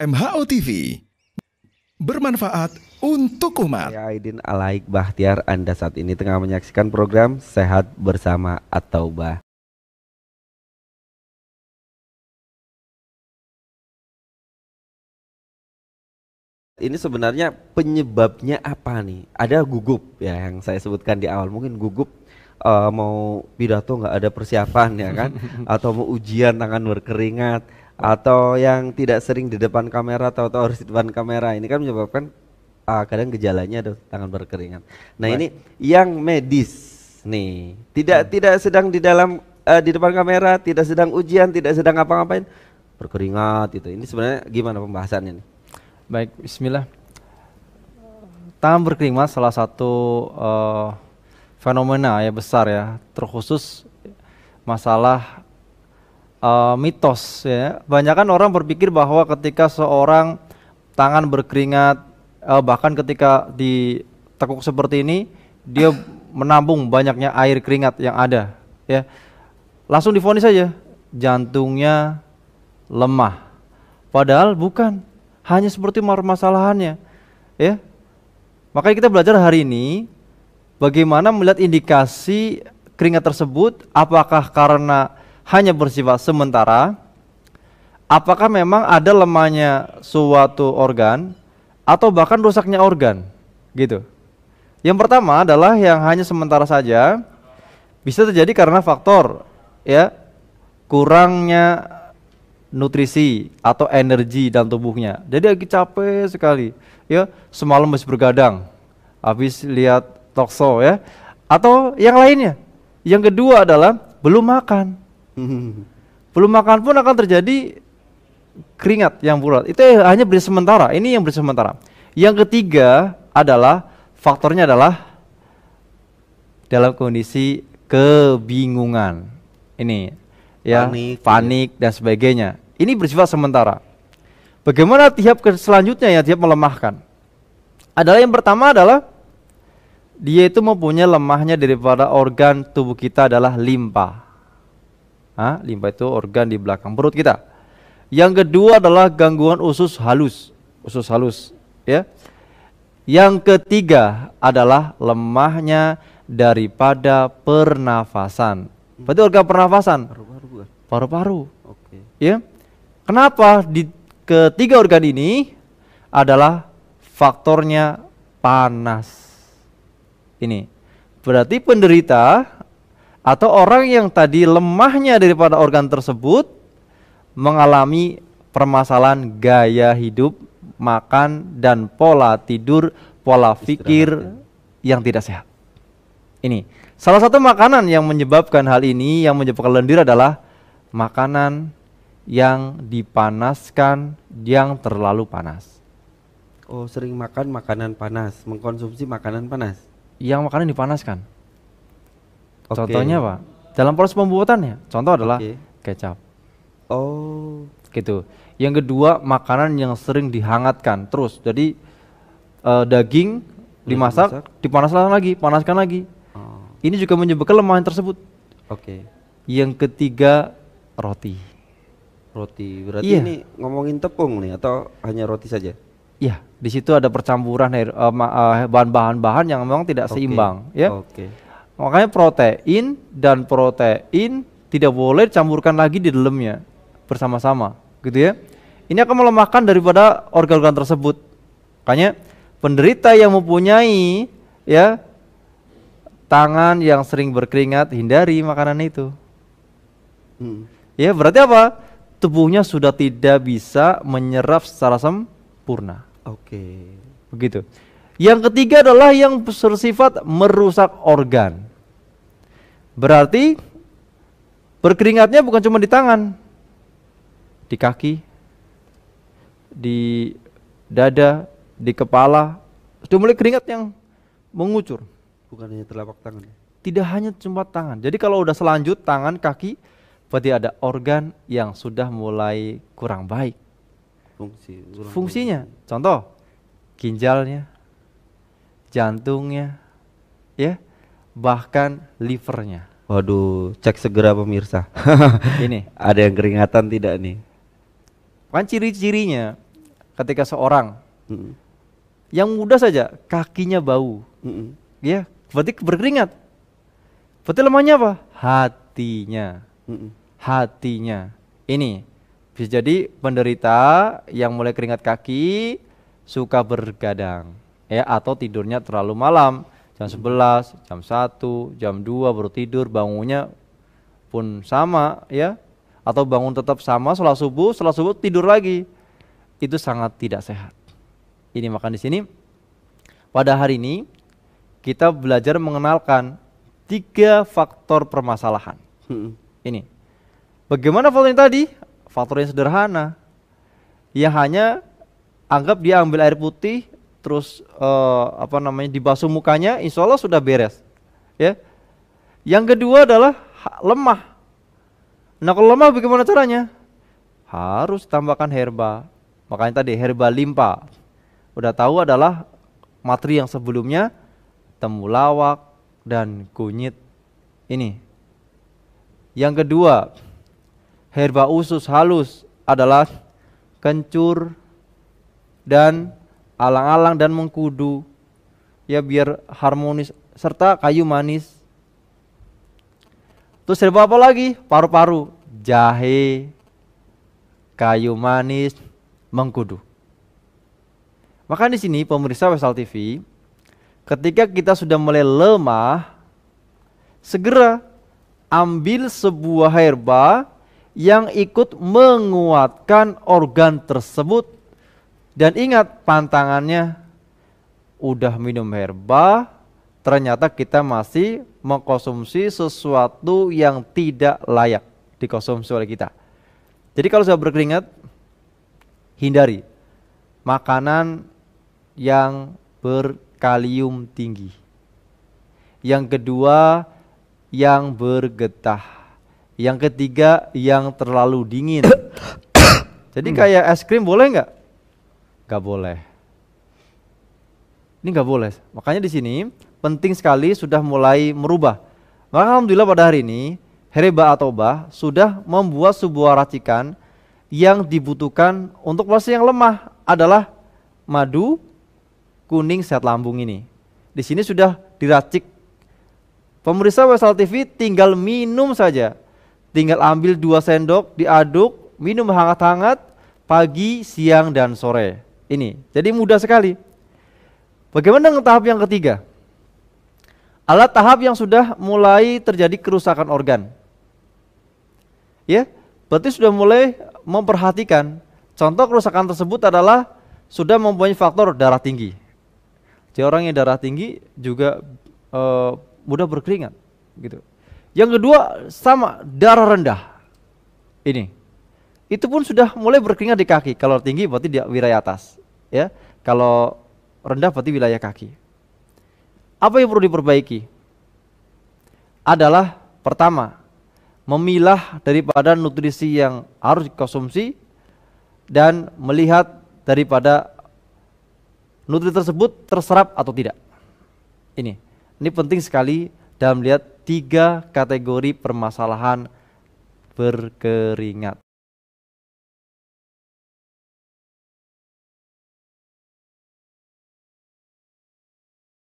MHO TV bermanfaat untuk umat. Saya Aidin Alaik Bahtiar, Anda saat ini tengah menyaksikan program Sehat Bersama atau Bah. Ini sebenarnya penyebabnya apa nih? Ada gugup ya yang saya sebutkan di awal. Mungkin gugup uh, mau pidato nggak ada persiapan ya kan? Atau mau ujian tangan berkeringat atau yang tidak sering di depan kamera atau harus di depan kamera ini kan menyebabkan uh, kadang gejalanya ada tangan berkeringat. Nah Baik. ini yang medis nih tidak hmm. tidak sedang di dalam uh, di depan kamera, tidak sedang ujian, tidak sedang apa-ngapain berkeringat itu. Ini sebenarnya gimana pembahasannya nih? Baik, Bismillah. Tangan berkeringat salah satu uh, fenomena ya besar ya, terkhusus masalah uh, mitos ya. Banyak kan orang berpikir bahwa ketika seorang tangan berkeringat uh, bahkan ketika ditekuk seperti ini dia menambung banyaknya air keringat yang ada ya. Langsung difonis saja jantungnya lemah. Padahal bukan, hanya seperti permasalahannya ya. Makanya kita belajar hari ini bagaimana melihat indikasi keringat tersebut apakah karena hanya bersifat sementara, apakah memang ada lemahnya suatu organ atau bahkan rusaknya organ, gitu. Yang pertama adalah yang hanya sementara saja bisa terjadi karena faktor ya kurangnya nutrisi atau energi dalam tubuhnya. Jadi lagi capek sekali, ya semalam masih bergadang, habis lihat talkshow ya, atau yang lainnya. Yang kedua adalah belum makan, belum makan pun akan terjadi keringat yang bulat. Itu hanya beri sementara. Ini yang beri sementara. Yang ketiga adalah faktornya adalah dalam kondisi kebingungan. Ini ya panik, panik dan sebagainya. Ini bersifat sementara. Bagaimana tiap selanjutnya yang tiap melemahkan? Adalah yang pertama adalah dia itu mempunyai lemahnya daripada organ tubuh kita adalah limpa. Ha? Limpa itu organ di belakang perut kita. Yang kedua adalah gangguan usus halus, usus halus, ya. Yang ketiga adalah lemahnya daripada pernafasan. Berarti organ pernafasan. Paru-paru. Paru-paru. Oke. Ya. Kenapa di ketiga organ ini adalah faktornya panas. Ini. Berarti penderita atau orang yang tadi lemahnya daripada organ tersebut mengalami permasalahan gaya hidup, makan dan pola tidur, pola pikir ya. yang tidak sehat. Ini salah satu makanan yang menyebabkan hal ini yang menyebabkan lendir adalah makanan yang dipanaskan yang terlalu panas. Oh, sering makan makanan panas, mengkonsumsi makanan panas. Yang makanan dipanaskan. Okay. Contohnya apa? Dalam proses pembuatannya, contoh adalah okay. kecap. Oh, gitu. Yang kedua, makanan yang sering dihangatkan terus. Jadi uh, daging dimasak, dipanaskan lagi, panaskan lagi. Oh. Ini juga menyebabkan kelemahan tersebut. Oke. Okay. Yang ketiga, roti. Roti. Berarti yeah. ini ngomongin tepung nih atau hanya roti saja? Iya, di situ ada percampuran uh, uh, bahan-bahan yang memang tidak okay. seimbang, ya. Oke. Okay. Makanya protein dan protein tidak boleh dicampurkan lagi di dalamnya bersama-sama, gitu ya. Ini akan melemahkan daripada organ-organ tersebut. Makanya penderita yang mempunyai ya tangan yang sering berkeringat hindari makanan itu. Hmm. Ya berarti apa? Tubuhnya sudah tidak bisa menyerap secara sempurna. Oke. Okay. Begitu. Yang ketiga adalah yang bersifat merusak organ. Berarti berkeringatnya bukan cuma di tangan, di kaki, di dada, di kepala, sudah mulai keringat yang mengucur. Bukan hanya telapak tangan. Tidak hanya cuma tangan. Jadi kalau udah selanjut tangan, kaki, berarti ada organ yang sudah mulai kurang baik. Fungsi. Kurang Fungsinya, baik. contoh ginjalnya, jantungnya, ya, bahkan livernya. Waduh, cek segera pemirsa. Ini ada yang keringatan tidak nih? Kan ciri-cirinya ketika seorang Mm-mm. yang mudah saja kakinya bau, Mm-mm. ya berarti berkeringat. Berarti lemahnya apa? Hatinya, Mm-mm. hatinya. Ini bisa jadi penderita yang mulai keringat kaki suka bergadang, ya atau tidurnya terlalu malam, jam 11, jam 1, jam 2 baru tidur, bangunnya pun sama, ya atau bangun tetap sama setelah subuh, setelah subuh tidur lagi. Itu sangat tidak sehat. Ini makan di sini pada hari ini kita belajar mengenalkan tiga faktor permasalahan. Mm-mm. Ini. Bagaimana faktor yang tadi? Faktor yang sederhana. Yang hanya anggap dia ambil air putih terus eh, apa namanya dibasuh mukanya, insya Allah sudah beres. Ya. Yang kedua adalah lemah. Nah kalau lemah bagaimana caranya? Harus tambahkan herba. Makanya tadi herba limpa. Udah tahu adalah materi yang sebelumnya temulawak dan kunyit. Ini. Yang kedua, herba usus halus adalah kencur dan alang-alang dan mengkudu. Ya biar harmonis serta kayu manis. Terus herba apa lagi? Paru-paru, jahe, kayu manis, mengkudu. Maka di sini pemirsa Wesal TV, ketika kita sudah mulai lemah, segera ambil sebuah herba yang ikut menguatkan organ tersebut dan ingat pantangannya udah minum herba ternyata kita masih mengkonsumsi sesuatu yang tidak layak dikonsumsi oleh kita. Jadi kalau sudah berkeringat hindari makanan yang berkalium tinggi. Yang kedua yang bergetah. Yang ketiga yang terlalu dingin. Jadi kayak es krim boleh nggak? Nggak boleh. Ini nggak boleh. Makanya di sini penting sekali sudah mulai merubah. Maka alhamdulillah pada hari ini Hereba atau Bah sudah membuat sebuah racikan yang dibutuhkan untuk pasien yang lemah adalah madu kuning sehat lambung ini. Di sini sudah diracik. Pemirsa Wesal TV tinggal minum saja. Tinggal ambil dua sendok, diaduk, minum hangat-hangat pagi, siang, dan sore. Ini, jadi mudah sekali. Bagaimana dengan tahap yang ketiga? Alat tahap yang sudah mulai terjadi kerusakan organ. Ya, berarti sudah mulai memperhatikan. Contoh kerusakan tersebut adalah sudah mempunyai faktor darah tinggi. Jadi orang yang darah tinggi juga eh, mudah berkeringat, gitu. Yang kedua sama darah rendah. Ini. Itu pun sudah mulai berkeringat di kaki. Kalau tinggi berarti di wilayah atas, ya. Kalau rendah berarti wilayah kaki. Apa yang perlu diperbaiki? Adalah pertama, memilah daripada nutrisi yang harus dikonsumsi dan melihat daripada nutrisi tersebut terserap atau tidak. Ini, ini penting sekali dalam melihat tiga kategori permasalahan berkeringat.